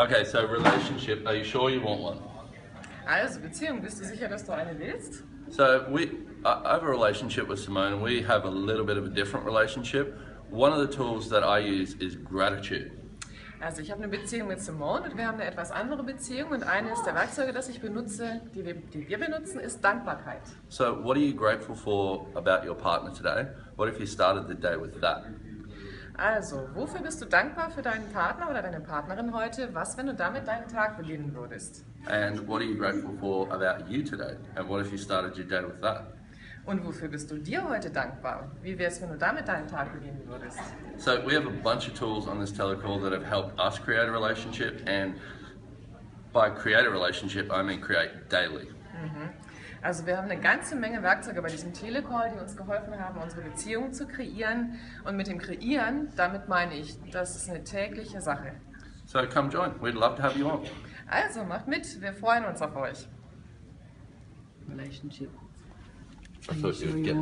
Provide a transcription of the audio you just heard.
Okay, so relationship, are you sure you want one? Also, Beziehung, bist du sicher, dass du eine willst? So we, I have a relationship with Simone, and we have a little bit of a different relationship. One of the tools that I use is gratitude. Also, ich habe eine Beziehung mit Simone und wir haben eine etwas andere Beziehung und eines der Werkzeuge, das ich benutze, die wir, die wir benutzen, ist Dankbarkeit. So, what are you grateful for about your partner today? What if you started the day with that? Also, wofür bist du dankbar für deinen Partner oder deine Partnerin heute? Was, wenn du damit deinen Tag beginnen würdest? And what are you grateful for about you today? And what if you started your day with that? Und wofür bist du dir heute dankbar? Wie wäre es, wenn du damit deinen Tag beginnen würdest? So, we have a bunch of tools on this telecall that have helped us create a relationship, and by create a relationship, I mean create daily. Also wir haben eine ganze Menge Werkzeuge bei diesem Telecall, die uns geholfen haben, unsere Beziehung zu kreieren. Und mit dem Kreieren, damit meine ich, das ist eine tägliche Sache. So, come join. We'd love to have you on. Also macht mit, wir freuen uns auf euch. relationship. I thought you would get.